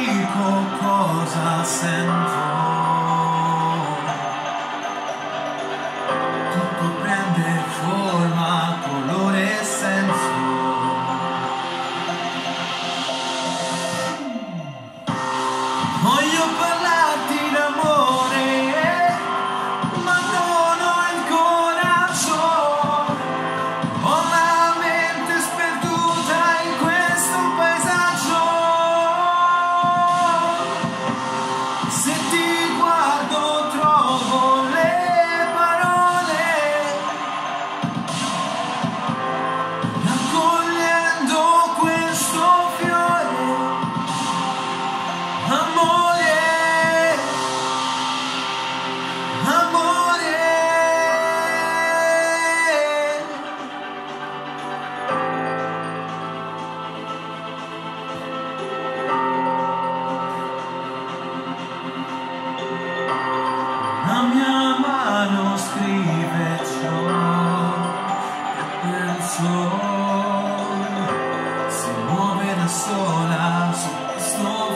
people cause I send for. scrive ciò che penso. Si muove da sola su questo